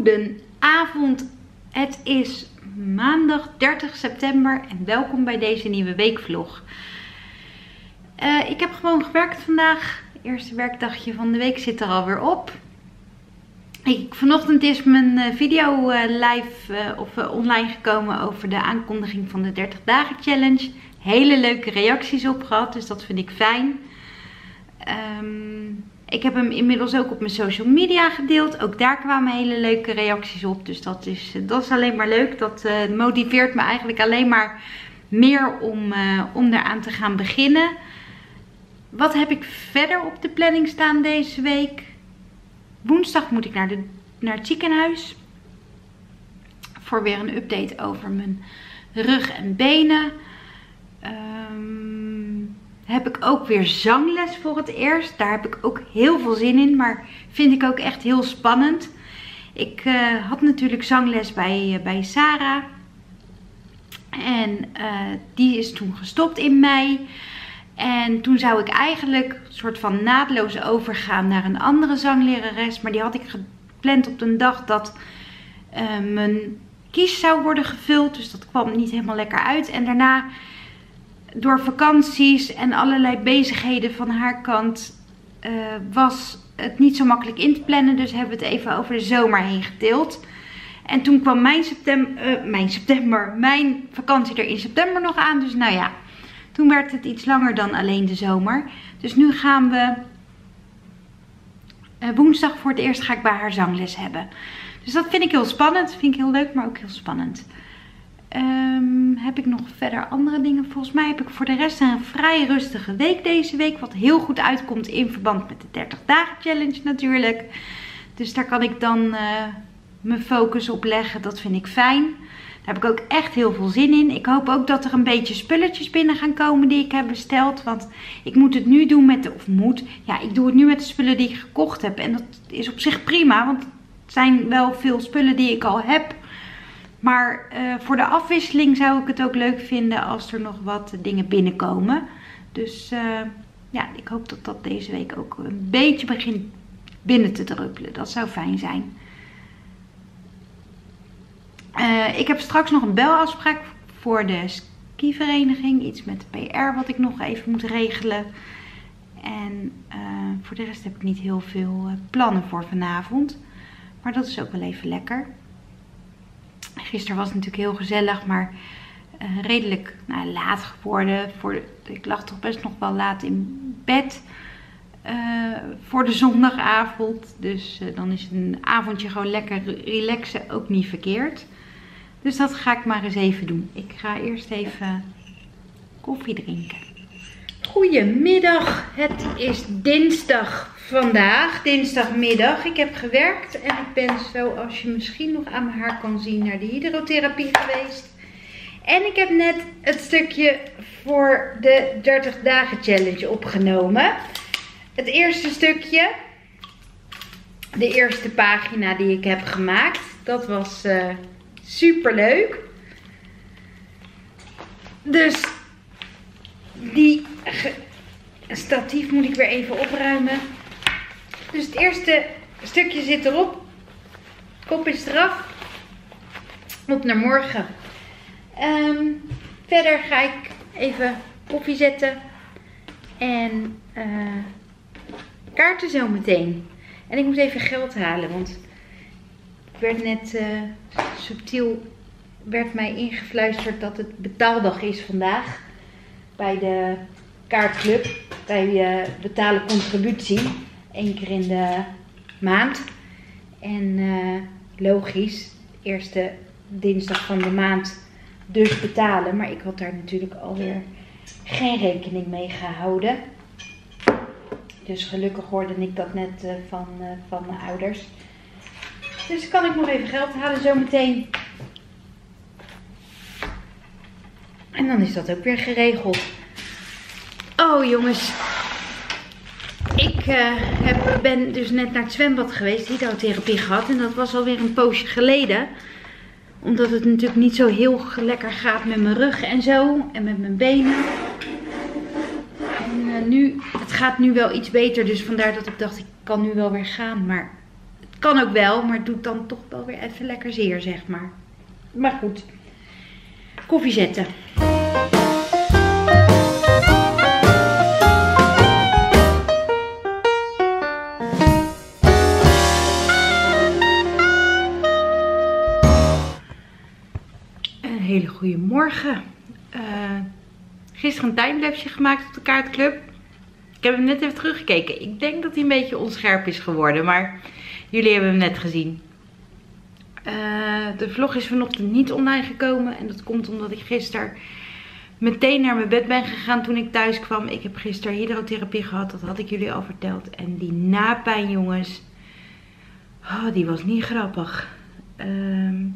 Goedenavond. Het is maandag 30 september en welkom bij deze nieuwe weekvlog. Uh, ik heb gewoon gewerkt vandaag. Eerste werkdagje van de week zit er alweer op. Ik, vanochtend is mijn eh, video uh, live of online gekomen over de aankondiging van de 30 dagen challenge. Hele leuke reacties op gehad, dus dat vind ik fijn. Um, ik heb hem inmiddels ook op mijn social media gedeeld. Ook daar kwamen hele leuke reacties op. Dus dat is, dat is alleen maar leuk. Dat uh, motiveert me eigenlijk alleen maar meer om, uh, om eraan te gaan beginnen. Wat heb ik verder op de planning staan deze week? Woensdag moet ik naar, de, naar het ziekenhuis. Voor weer een update over mijn rug en benen. Um, heb ik ook weer zangles voor het eerst. Daar heb ik ook heel veel zin in, maar vind ik ook echt heel spannend. Ik uh, had natuurlijk zangles bij, uh, bij Sarah. En uh, die is toen gestopt in mei. En toen zou ik eigenlijk een soort van naadloos overgaan naar een andere zanglerares. Maar die had ik gepland op de dag dat mijn kies zou worden gevuld. Dus dat kwam niet helemaal lekker uit. En daarna door vakanties en allerlei bezigheden van haar kant uh, was het niet zo makkelijk in te plannen. Dus hebben we het even over de zomer heen gedeeld. En toen kwam mijn september, uh, mijn september, mijn vakantie er in september nog aan. Dus nou ja, toen werd het iets langer dan alleen de zomer. Dus nu gaan we uh, woensdag voor het eerst ga ik bij haar zangles hebben. Dus dat vind ik heel spannend. Vind ik heel leuk, maar ook heel spannend. Um, heb ik nog verder andere dingen? Volgens mij heb ik voor de rest een vrij rustige week deze week. Wat heel goed uitkomt in verband met de 30 dagen challenge natuurlijk. Dus daar kan ik dan uh, mijn focus op leggen. Dat vind ik fijn. Daar heb ik ook echt heel veel zin in. Ik hoop ook dat er een beetje spulletjes binnen gaan komen die ik heb besteld. Want ik moet het nu doen met de... Of moet. Ja, ik doe het nu met de spullen die ik gekocht heb. En dat is op zich prima. Want het zijn wel veel spullen die ik al heb. Maar uh, voor de afwisseling zou ik het ook leuk vinden als er nog wat dingen binnenkomen. Dus uh, ja, ik hoop dat dat deze week ook een beetje begint binnen te druppelen. Dat zou fijn zijn. Uh, ik heb straks nog een belafspraak voor de skivereniging. Iets met de PR wat ik nog even moet regelen. En voor de rest heb ik niet heel veel plannen voor vanavond. Maar dat is ook wel even lekker. Gisteren was het natuurlijk heel gezellig, maar uh, redelijk nou, laat geworden. Voor ik lag toch best nog wel laat in bed uh, voor de zondagavond. Dus uh, dan is een avondje gewoon lekker relaxen ook niet verkeerd. Dus dat ga ik maar eens even doen. Ik ga eerst even koffie drinken. Goedemiddag, het is dinsdag vandaag, dinsdagmiddag. Ik heb gewerkt en ik ben, zoals je misschien nog aan mijn haar kan zien, naar de hydrotherapie geweest. En ik heb net het stukje voor de 30 dagen challenge opgenomen. Het eerste stukje, de eerste pagina die ik heb gemaakt, dat was uh, super leuk. Dus die statief moet ik weer even opruimen. Dus het eerste stukje zit erop. Kop is eraf. Op naar morgen. Um, verder ga ik even koffie zetten. En uh, kaarten zo meteen. En ik moet even geld halen. Want ik werd net uh, subtiel werd mij ingefluisterd dat het betaaldag is vandaag. Bij de kaartclub. Bij uh, betalen contributie één keer in de maand. En uh, logisch, eerste dinsdag van de maand dus betalen. Maar ik had daar natuurlijk alweer geen rekening mee gehouden. Dus gelukkig hoorde ik dat net uh, van, uh, van mijn ouders. Dus kan ik nog even geld halen zometeen. En dan is dat ook weer geregeld. Oh jongens, heb, ben dus net naar het zwembad geweest, hydrotherapie gehad. En dat was alweer een poosje geleden. Omdat het natuurlijk niet zo heel lekker gaat met mijn rug en zo. En met mijn benen. En uh, nu, het gaat nu wel iets beter. Dus vandaar dat ik dacht, ik kan nu wel weer gaan. Maar het Kan ook wel, maar het doet dan toch wel weer even lekker zeer, zeg maar. Maar goed. Koffie zetten. Een hele goede morgen. Uh, gisteren een timelapse gemaakt op de kaartclub. Ik heb hem net even teruggekeken. Ik denk dat hij een beetje onscherp is geworden, maar jullie hebben hem net gezien. Uh, de vlog is vanochtend niet online gekomen en dat komt omdat ik gisteren meteen naar mijn bed ben gegaan toen ik thuis kwam. Ik heb gisteren hydrotherapie gehad, dat had ik jullie al verteld. En die napijn jongens, oh, die was niet grappig. Uh,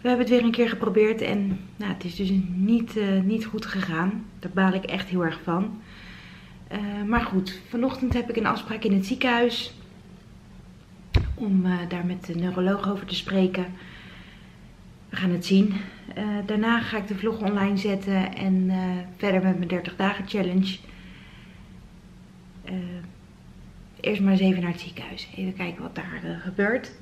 we hebben het weer een keer geprobeerd en nou, het is dus niet, uh, niet goed gegaan. Daar baal ik echt heel erg van. Uh, maar goed, vanochtend heb ik een afspraak in het ziekenhuis. Om uh, daar met de neuroloog over te spreken. We gaan het zien. daarna ga ik de vlog online zetten en verder met mijn 30 dagen challenge. eerst maar eens even naar het ziekenhuis. Even kijken wat daar gebeurt.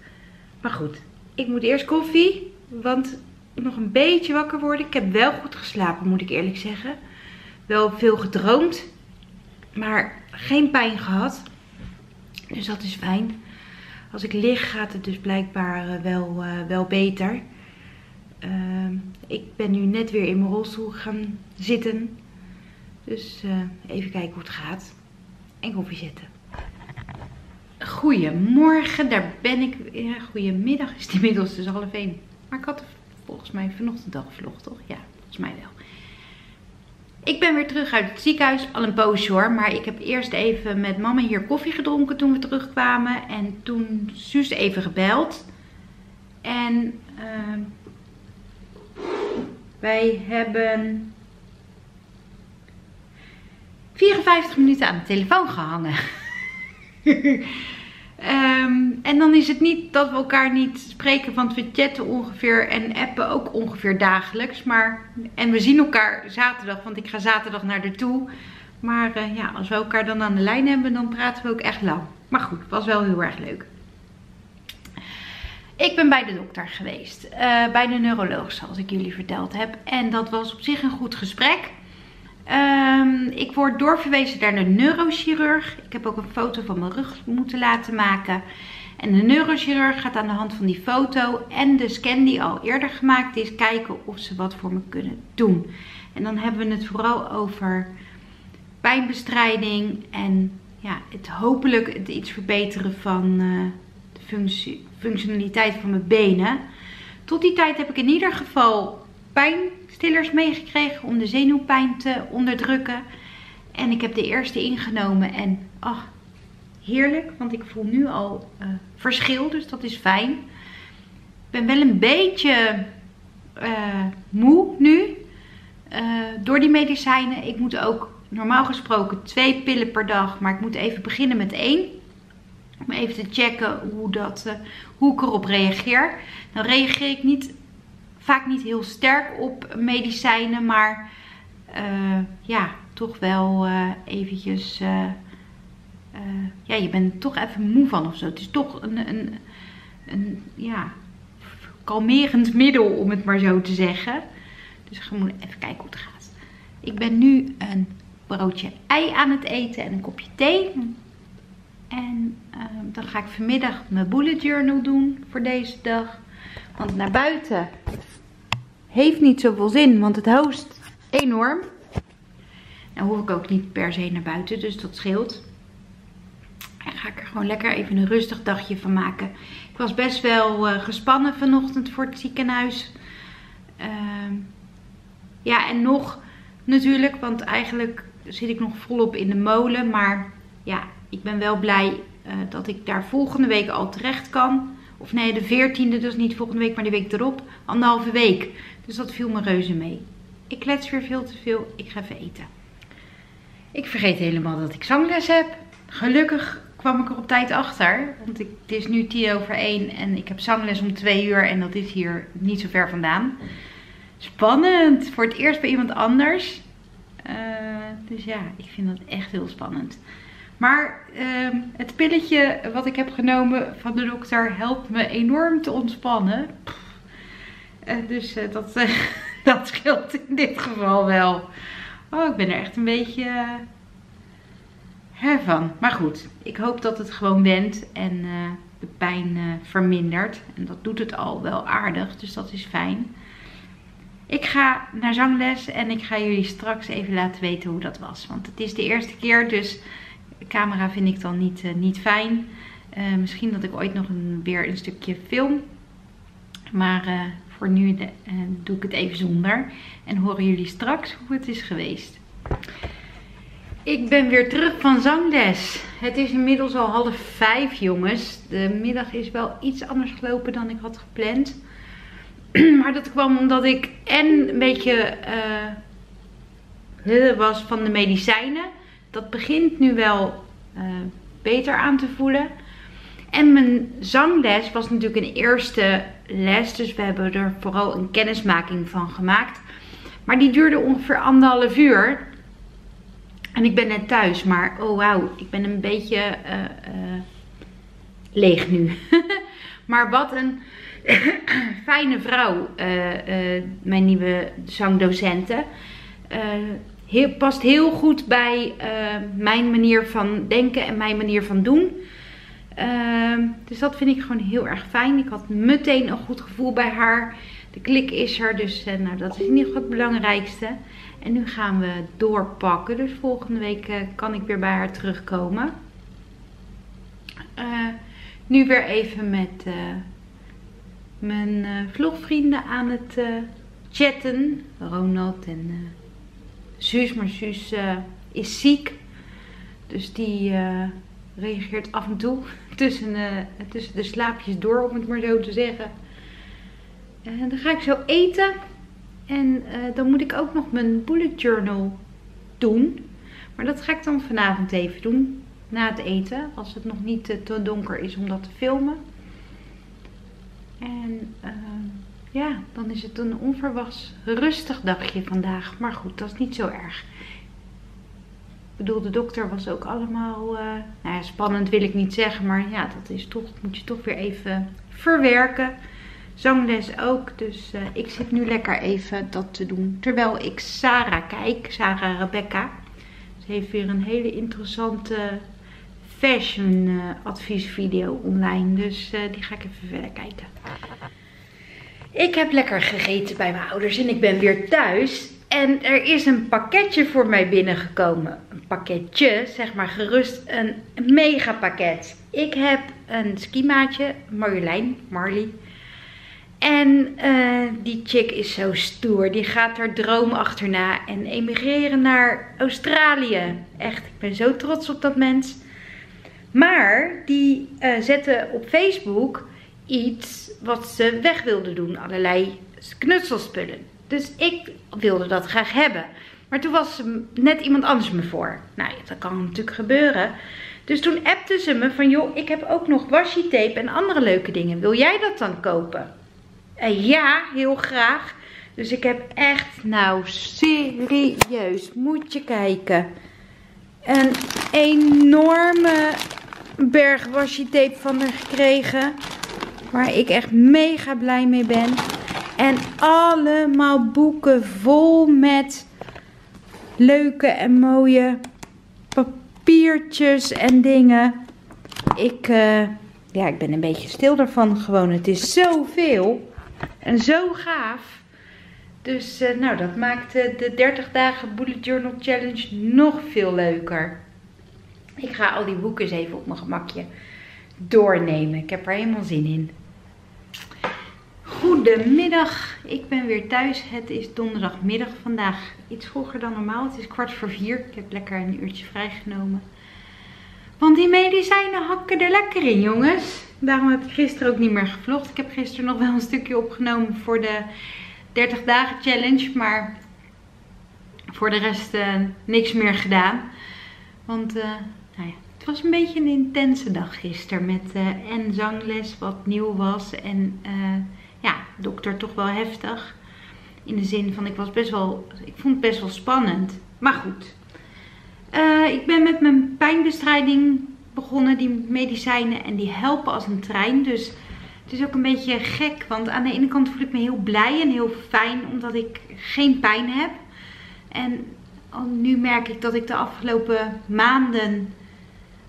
Maar goed, ik moet eerst koffie. Want nog een beetje wakker worden. Ik heb wel goed geslapen, moet ik eerlijk zeggen. Wel veel gedroomd. Maar geen pijn gehad. Dus dat is fijn. Als ik lig gaat het dus blijkbaar wel, uh, wel beter. Uh, ik ben nu net weer in mijn rolstoel gaan zitten. Dus uh, even kijken hoe het gaat. En koffie zetten. Goedemorgen, daar ben ik. Ja, goedemiddag is het inmiddels dus half één. Maar ik had volgens mij vanochtend al gevlogd, toch? Ja, volgens mij wel. Ik ben weer terug uit het ziekenhuis. Al een poosje hoor. Maar ik heb eerst even met mama hier koffie gedronken toen we terugkwamen. En toen Suus even gebeld. En uh, wij hebben 54 minuten aan de telefoon gehangen. Um, en dan is het niet dat we elkaar niet spreken, want we chatten ongeveer en appen ook ongeveer dagelijks. Maar, en we zien elkaar zaterdag, want ik ga zaterdag naar de toe. Maar uh, ja, als we elkaar dan aan de lijn hebben, dan praten we ook echt lang. Maar goed, was wel heel erg leuk. Ik ben bij de dokter geweest, uh, bij de neuroloog zoals ik jullie verteld heb. En dat was op zich een goed gesprek. Ik word doorverwezen naar de neurochirurg. Ik heb ook een foto van mijn rug moeten laten maken. En de neurochirurg gaat aan de hand van die foto en de scan die al eerder gemaakt is, kijken of ze wat voor me kunnen doen. En dan hebben we het vooral over pijnbestrijding en ja, het hopelijk het iets verbeteren van uh, de functie, functionaliteit van mijn benen. Tot die tijd heb ik in ieder geval pijnstillers meegekregen om de zenuwpijn te onderdrukken. En ik heb de eerste ingenomen en ach, heerlijk, want ik voel nu al uh, verschil, dus dat is fijn. Ik ben wel een beetje uh, moe nu uh, door die medicijnen. Ik moet ook normaal gesproken twee pillen per dag, maar ik moet even beginnen met één. Om even te checken hoe, dat, hoe ik erop reageer. Dan reageer ik niet vaak niet heel sterk op medicijnen, maar uh, ja, toch wel uh, eventjes, uh, ja, je bent toch even moe van of zo. Het is toch een, een, een ja, kalmerend middel, om het maar zo te zeggen. Dus we even kijken hoe het gaat. Ik ben nu een broodje ei aan het eten en een kopje thee. En dan ga ik vanmiddag mijn bullet journal doen voor deze dag. Want naar buiten heeft niet zoveel zin, want het hoost enorm. Nou hoef ik ook niet per se naar buiten, dus dat scheelt. En ga ik er gewoon lekker even een rustig dagje van maken. Ik was best wel uh, gespannen vanochtend voor het ziekenhuis. Uh, ja, en nog natuurlijk, want eigenlijk zit ik nog volop in de molen. Maar ja, ik ben wel blij uh, dat ik daar volgende week al terecht kan. Of nee, de 14e, dus niet volgende week, maar die week erop. Anderhalve week. Dus dat viel me reuze mee. Ik klets weer veel te veel. Ik ga even eten. Ik vergeet helemaal dat ik zangles heb. Gelukkig kwam ik er op tijd achter. Want ik, het is nu tien over één en ik heb zangles om twee uur. En dat is hier niet zo ver vandaan. Spannend. Voor het eerst bij iemand anders. Uh, dus ja, ik vind dat echt heel spannend. Maar ehm, het pilletje wat ik heb genomen van de dokter helpt me enorm te ontspannen. Uh, dus uh, dat, dat scheelt in dit geval wel. Oh, ik ben er echt een beetje van. Maar goed, ik hoop dat het gewoon wendt en de pijn vermindert. En dat doet het al wel aardig, dus dat is fijn. Ik ga naar zangles en ik ga jullie straks even laten weten hoe dat was. Want het is de eerste keer, dus camera vind ik dan niet, niet fijn. Misschien dat ik ooit nog een, weer een stukje film. Maar voor nu de, doe ik het even zonder. En horen jullie straks hoe het is geweest. Ik ben weer terug van zangles. Het is inmiddels al half vijf jongens. De middag is wel iets anders gelopen dan ik had gepland. maar dat kwam omdat ik en een beetje uh, was van de medicijnen. Dat begint nu wel uh, beter aan te voelen. En mijn zangles was natuurlijk een eerste les. Dus we hebben er vooral een kennismaking van gemaakt. Maar die duurde ongeveer anderhalf uur. En ik ben net thuis. Maar oh wauw, ik ben een beetje uh, uh, leeg nu. maar wat een fijne vrouw, uh, mijn nieuwe zangdocenten. Heel, past heel goed bij mijn manier van denken en mijn manier van doen. Ehm, dus dat vind ik gewoon heel erg fijn. Ik had meteen een goed gevoel bij haar. De klik is er, dus nou, dat is in ieder geval het belangrijkste. En nu gaan we doorpakken. Dus volgende week kan ik weer bij haar terugkomen. nu weer even met mijn vlogvrienden aan het chatten. Ronald en Suus. Maar Suus is ziek. Dus die reageert af en toe tussen, tussen de slaapjes door, om het maar zo te zeggen. En dan ga ik zo eten. En dan moet ik ook nog mijn bullet journal doen. Maar dat ga ik dan vanavond even doen. Na het eten. Als het nog niet te donker is om dat te filmen. En ja, dan is het een onverwachts rustig dagje vandaag. Maar goed, dat is niet zo erg. Bedoel, de dokter was ook allemaal, uh, nou ja, spannend wil ik niet zeggen. Maar ja, dat is toch, moet je toch weer even verwerken. Zangles ook. Dus uh, ik zit nu lekker even dat te doen. Terwijl ik Sarah kijk. Sarah Rebecca. Ze heeft weer een hele interessante fashion uh, adviesvideo online. Dus die ga ik even verder kijken. Ik heb lekker gegeten bij mijn ouders en ik ben weer thuis. En er is een pakketje voor mij binnengekomen. Een pakketje, zeg maar gerust een mega pakket. Ik heb een skimaatje, Marjolein, Marley. En uh, die chick is zo stoer. Die gaat haar droom achterna en emigreren naar Australië. Echt, ik ben zo trots op dat mens. Maar die uh, zette op Facebook iets wat ze weg wilde doen. Allerlei knutselspullen. Dus ik wilde dat graag hebben. Maar toen was net iemand anders me voor. Nou, dat kan natuurlijk gebeuren. Dus toen appte ze me van, joh, ik heb ook nog washi tape en andere leuke dingen. Wil jij dat dan kopen? En ja, heel graag. Dus ik heb echt, nou serieus, moet je kijken. Een enorme berg washi tape van haar gekregen. Waar ik echt mega blij mee ben. En allemaal boeken vol met leuke en mooie papiertjes en dingen. Ik, uh, ja, ik ben een beetje stil daarvan gewoon. Het is zoveel. En zo gaaf. Dus uh, nou, dat maakt de 30 dagen Bullet Journal Challenge nog veel leuker. Ik ga al die boeken eens even op mijn gemakje doornemen. Ik heb er helemaal zin in. Goedemiddag, ik ben weer thuis. Het is donderdagmiddag vandaag. Iets vroeger dan normaal. Het is kwart voor vier. Ik heb lekker een uurtje vrijgenomen. Want die medicijnen hakken er lekker in, jongens. Daarom heb ik gisteren ook niet meer gevlogd. Ik heb gisteren nog wel een stukje opgenomen voor de 30 dagen challenge. Maar voor de rest uh, niks meer gedaan. Want uh, nou ja, het was een beetje een intense dag gisteren. Met uh, en zangles wat nieuw was. En ja, dokter toch wel heftig. In de zin van, ik was best wel, ik vond het best wel spannend. Maar goed. Eh, ik ben met mijn pijnbestrijding begonnen, die medicijnen. En die helpen als een trein. Dus het is ook een beetje gek. Want aan de ene kant voel ik me heel blij en heel fijn. Omdat ik geen pijn heb. En nu merk ik dat ik de afgelopen maanden,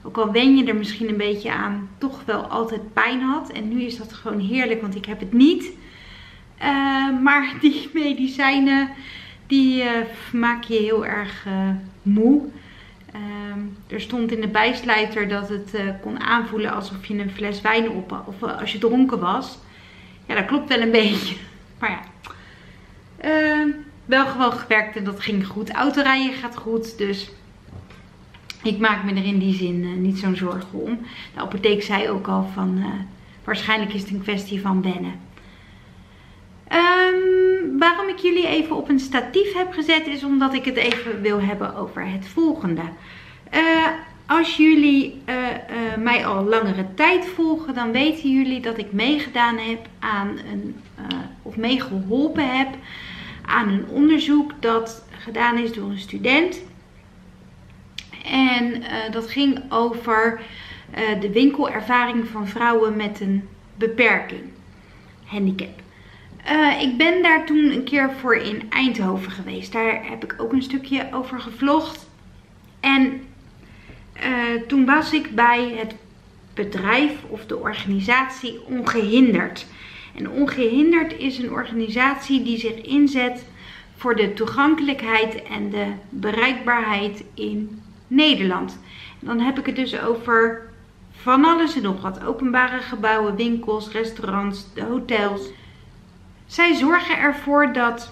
ook al wen je er misschien een beetje aan, toch wel altijd pijn had. En nu is dat gewoon heerlijk, want ik heb het niet. Uh, maar die medicijnen, die uh, je heel erg uh, moe. Ehm, er stond in de bijsluiter dat het kon aanvoelen alsof je een fles wijn op had. Of als je dronken was. Ja, dat klopt wel een beetje. Maar ja. Ehm, wel gewoon gewerkt en dat ging goed. Autorijden gaat goed, dus ik maak me er in die zin uh, niet zo'n zorgen om. De apotheek zei ook al van, uh, waarschijnlijk is het een kwestie van wennen. Um, waarom ik jullie even op een statief heb gezet is omdat ik het even wil hebben over het volgende. Uh, als jullie mij al langere tijd volgen, dan weten jullie dat ik meegedaan heb aan een, of meegeholpen heb aan een onderzoek dat gedaan is door een student. En uh, dat ging over uh, de winkelervaring van vrouwen met een beperking, handicap. Uh, ik ben daar toen een keer voor in Eindhoven geweest. Daar heb ik ook een stukje over gevlogd. En toen was ik bij het bedrijf of de organisatie Ongehinderd. En Ongehinderd is een organisatie die zich inzet voor de toegankelijkheid en de bereikbaarheid in Nederland. dan heb ik het dus over van alles en nog wat. Openbare gebouwen, winkels, restaurants, hotels. Zij zorgen ervoor dat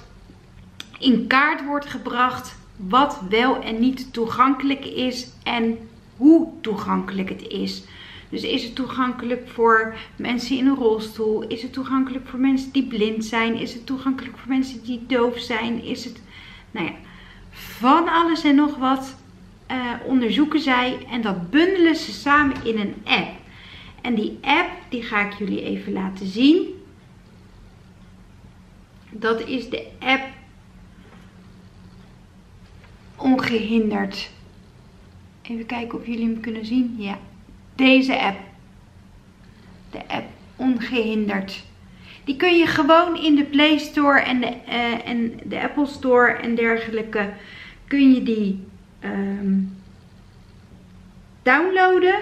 in kaart wordt gebracht wat wel en niet toegankelijk is en hoe toegankelijk het is. Dus is het toegankelijk voor mensen in een rolstoel? Is het toegankelijk voor mensen die blind zijn? Is het toegankelijk voor mensen die doof zijn? Is het, nou ja, van alles en nog wat uh, onderzoeken zij en dat bundelen ze samen in een app. En die app, die ga ik jullie even laten zien. Dat is de app Ongehinderd. Even kijken of jullie hem kunnen zien. Ja, deze app. De app Ongehinderd. Die kun je gewoon in de Play Store en de, uh, en de Apple Store en dergelijke. Kun je die um, downloaden.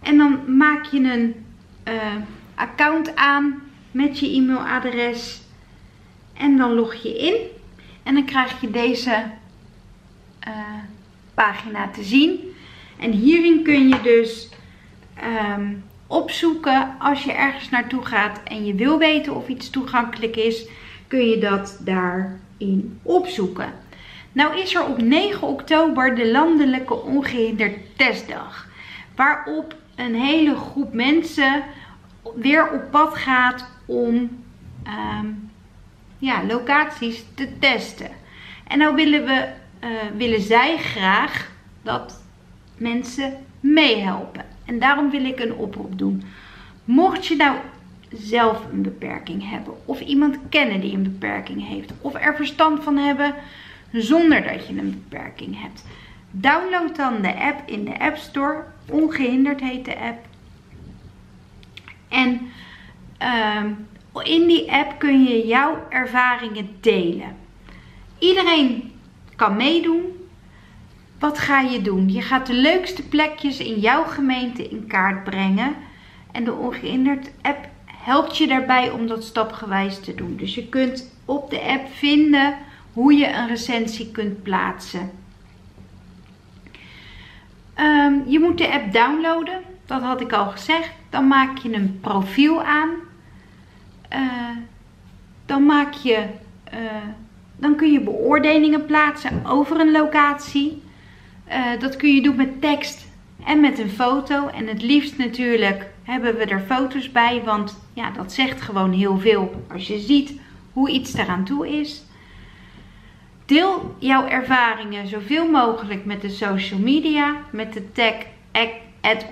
En dan maak je een uh, account aan met je e-mailadres. En dan log je in. En dan krijg je deze uh, pagina te zien. En hierin kun je dus um, opzoeken als je ergens naartoe gaat en je wil weten of iets toegankelijk is, kun je dat daarin opzoeken. Nou is er op 9 oktober de landelijke ongehinderd testdag. Waarop een hele groep mensen weer op pad gaat om um, ja, locaties te testen. En nou willen, we, uh, willen zij graag dat mensen meehelpen. En daarom wil ik een oproep doen. Mocht je nou zelf een beperking hebben, of iemand kennen die een beperking heeft, of er verstand van hebben zonder dat je een beperking hebt, download dan de app in de App Store. Ongehinderd heet de app. En uh, in die app kun je jouw ervaringen delen. Iedereen kan meedoen. Wat ga je doen? Je gaat de leukste plekjes in jouw gemeente in kaart brengen. En de Ongehinderd app helpt je daarbij om dat stapgewijs te doen. Dus je kunt op de app vinden hoe je een recensie kunt plaatsen. Um, je moet de app downloaden. Dat had ik al gezegd. Dan maak je een profiel aan. Uh, dan maak je... Uh, dan kun je beoordelingen plaatsen over een locatie. Uh, dat kun je doen met tekst en met een foto. En het liefst natuurlijk hebben we er foto's bij. Want ja, dat zegt gewoon heel veel als je ziet hoe iets eraan toe is. Deel jouw ervaringen zoveel mogelijk met de social media. Met de tag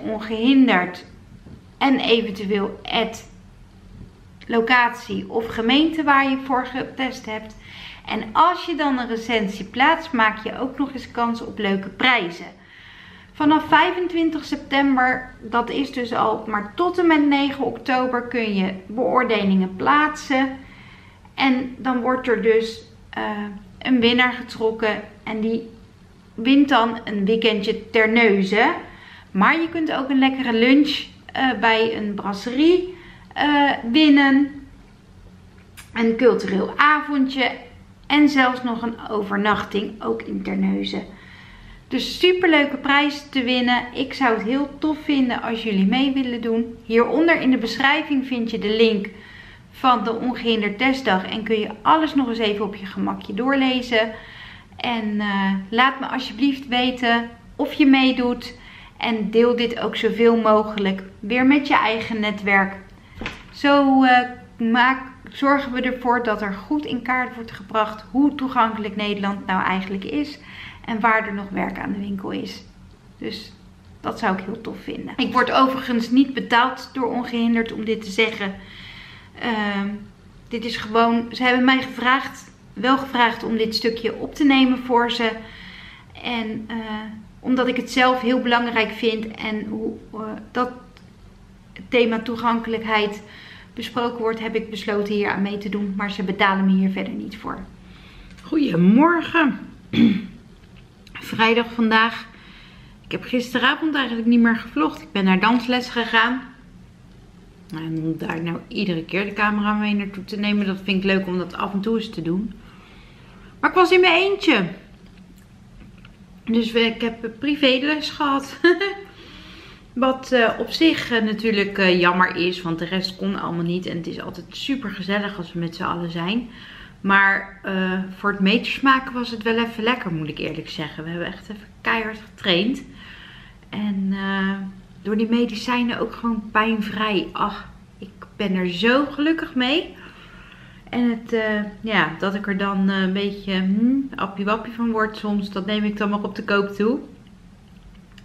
ongehinderd. En eventueel locatie of gemeente waar je voor getest hebt. En als je dan een recensie plaatst, maak je ook nog eens kans op leuke prijzen. Vanaf 25 september, dat is dus al, maar tot en met 9 oktober kun je beoordelingen plaatsen. En dan wordt er dus uh, een winnaar getrokken en die wint dan een weekendje Terneuzen. Maar je kunt ook een lekkere lunch uh, bij een brasserie uh, winnen. Een cultureel avondje en zelfs nog een overnachting, ook in Terneuzen. Dus super leuke prijzen te winnen. Ik zou het heel tof vinden als jullie mee willen doen. Hieronder in de beschrijving vind je de link van de ongehinderd testdag. En kun je alles nog eens even op je gemakje doorlezen. En uh, laat me alsjeblieft weten of je meedoet. En deel dit ook zoveel mogelijk weer met je eigen netwerk. Zo uh, maak, zorgen we ervoor dat er goed in kaart wordt gebracht hoe toegankelijk Nederland nou eigenlijk is. En waar er nog werk aan de winkel is. Dus dat zou ik heel tof vinden. Ik word overigens niet betaald door Ongehinderd om dit te zeggen. Uh, dit is gewoon, ze hebben mij gevraagd, wel gevraagd om dit stukje op te nemen voor ze. En uh, omdat ik het zelf heel belangrijk vind en hoe uh, dat thema toegankelijkheid besproken wordt, heb ik besloten hier aan mee te doen. Maar ze betalen me hier verder niet voor. Goedemorgen. Vrijdag vandaag. Ik heb gisteravond eigenlijk niet meer gevlogd. Ik ben naar dansles gegaan. En om daar nou iedere keer de camera mee naartoe te nemen, dat vind ik leuk om dat af en toe eens te doen. Maar ik was in mijn eentje. Dus ik heb privéles gehad. Wat uh, op zich uh, natuurlijk uh, jammer is, want de rest kon allemaal niet. En het is altijd super gezellig als we met z'n allen zijn. Maar voor het meters maken was het wel even lekker, moet ik eerlijk zeggen. We hebben echt even keihard getraind. En door die medicijnen ook gewoon pijnvrij. Ach, ik ben er zo gelukkig mee. En het, ja, dat ik er dan een beetje hmm, appie van word soms, dat neem ik dan maar op de koop toe.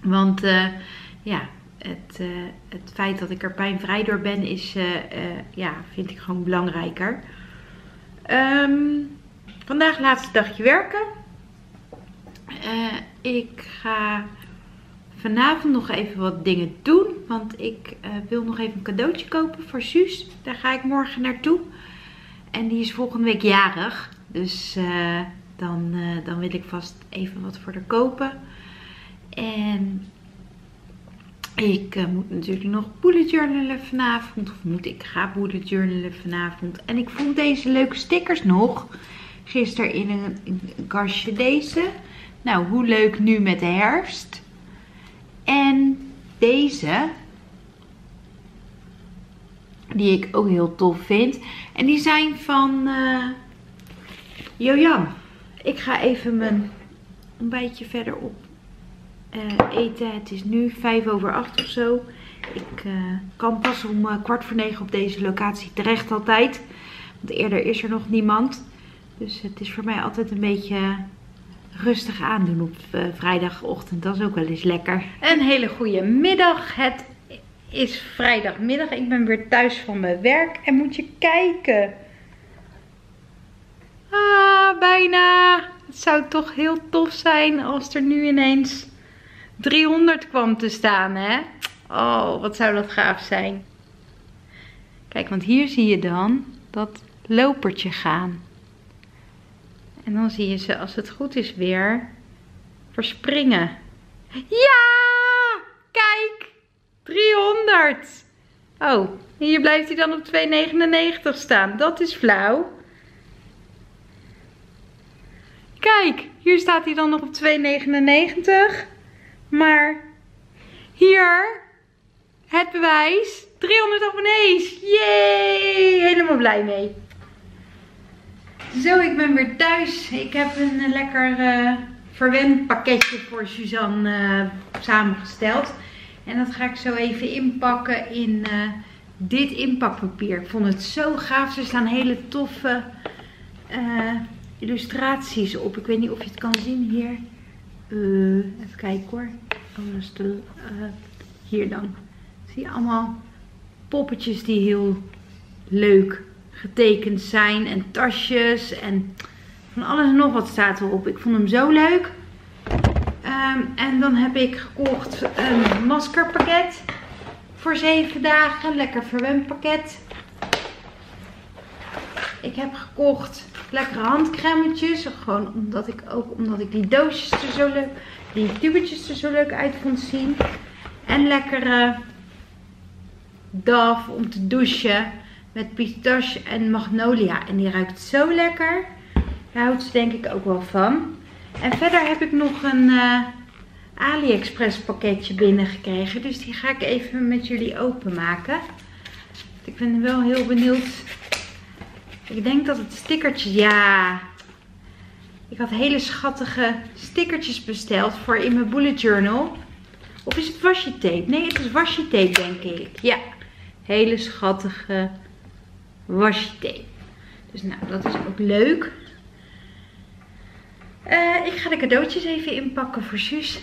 Want ja, het, het feit dat ik er pijnvrij door ben, is, ja, vind ik gewoon belangrijker. Um, vandaag laatste dagje werken. ik ga vanavond nog even wat dingen doen. Want ik wil nog even een cadeautje kopen voor Suus. Daar ga ik morgen naartoe. En die is volgende week jarig. Dus dan, dan wil ik vast even wat voor haar kopen. En ik moet natuurlijk nog bullet journalen vanavond. Of moet ik ga bullet journalen vanavond. En ik vond deze leuke stickers nog. Gisteren in een kastje deze. Nou, hoe leuk nu met de herfst. En deze. Die ik ook heel tof vind. En die zijn van uh, Jojan. Ik ga even mijn ontbijtje verder op uh, eten. Het is nu vijf over acht of zo. Ik uh, kan pas om kwart voor negen op deze locatie terecht altijd. Want eerder is er nog niemand. Dus het is voor mij altijd een beetje rustig aandoen op vrijdagochtend. Dat is ook wel eens lekker. Een hele goede middag. Het is vrijdagmiddag. Ik ben weer thuis van mijn werk. En moet je kijken. Ah, bijna. Het zou toch heel tof zijn als er nu ineens 300 kwam te staan, hè? Oh, wat zou dat gaaf zijn. Kijk, want hier zie je dan dat lopertje gaan. En dan zie je ze, als het goed is, weer verspringen. Ja! Kijk! 300! Oh, hier blijft hij dan op 2,99 staan. Dat is flauw. Kijk, hier staat hij dan nog op 2,99. Maar hier het bewijs. 300 abonnees. Yay! Helemaal blij mee. Zo, ik ben weer thuis. Ik heb een uh, lekker uh, verwend pakketje voor Suzanne uh, samengesteld. En dat ga ik zo even inpakken in dit inpakpapier. Ik vond het zo gaaf. Er staan hele toffe illustraties op. Ik weet niet of je het kan zien hier. Even kijken hoor. Oh, de, uh, hier dan. Zie je allemaal poppetjes die heel leuk getekend zijn. En tasjes. En Van alles en nog wat staat erop. Ik vond hem zo leuk. Ehm, en dan heb ik gekocht een maskerpakket voor 7 dagen. Lekker verwempakket. Ik heb gekocht lekkere handcremetjes. Gewoon omdat ik ook omdat ik die doosjes er zo leuk, die tubetjes er zo leuk uit vond zien. En lekkere DAF om te douchen met pistache en magnolia. En die ruikt zo lekker. Daar houdt ze denk ik ook wel van. En verder heb ik nog een uh, AliExpress pakketje binnengekregen. Dus die ga ik even met jullie openmaken. Ik ben wel heel benieuwd. Ik denk dat het stickertjes... Ja, ik had hele schattige stickertjes besteld voor in mijn bullet journal. Of is het washi tape? Nee, het is washi tape denk ik. Ja, hele schattige washi. Dus nou, dat is ook leuk. Uh, ik ga de cadeautjes even inpakken voor Suus.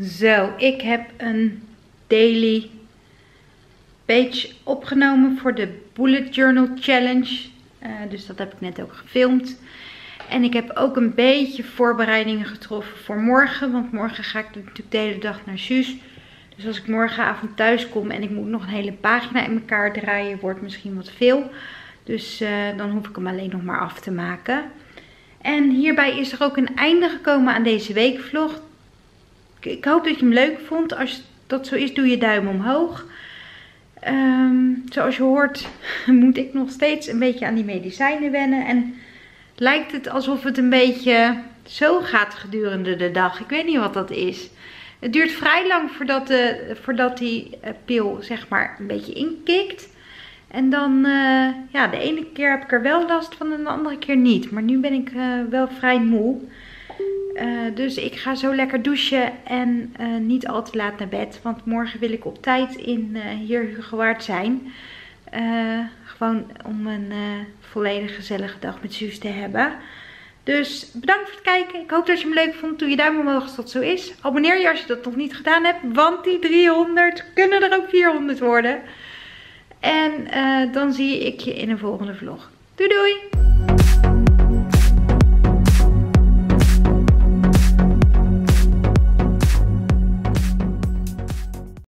Zo, ik heb een daily page opgenomen voor de Bullet Journal Challenge. Uh, dus dat heb ik net ook gefilmd. En ik heb ook een beetje voorbereidingen getroffen voor morgen. Want morgen ga ik natuurlijk de hele dag naar Suus. Dus als ik morgenavond thuis kom en ik moet nog een hele pagina in elkaar draaien, wordt misschien wat veel. Dus uh, dan hoef ik hem alleen nog maar af te maken. En hierbij is er ook een einde gekomen aan deze weekvlog. Ik hoop dat je hem leuk vond. Als dat zo is, doe je duim omhoog. Um, zoals je hoort moet ik nog steeds een beetje aan die medicijnen wennen. En lijkt het alsof het een beetje zo gaat gedurende de dag. Ik weet niet wat dat is. Het duurt vrij lang voordat, de, voordat die eh, pil zeg maar een beetje inkikt. En dan, uh, ja, de ene keer heb ik er wel last van en de andere keer niet. Maar nu ben ik uh, wel vrij moe. Dus ik ga zo lekker douchen en niet al te laat naar bed. Want morgen wil ik op tijd in hier gewaard zijn. gewoon om een volledig gezellige dag met Suus te hebben. Dus bedankt voor het kijken. Ik hoop dat je hem leuk vond. Doe je duim omhoog als dat zo is. Abonneer je als je dat nog niet gedaan hebt. Want die 300 kunnen er ook 400 worden. En uh, dan zie ik je in een volgende vlog. Doei doei!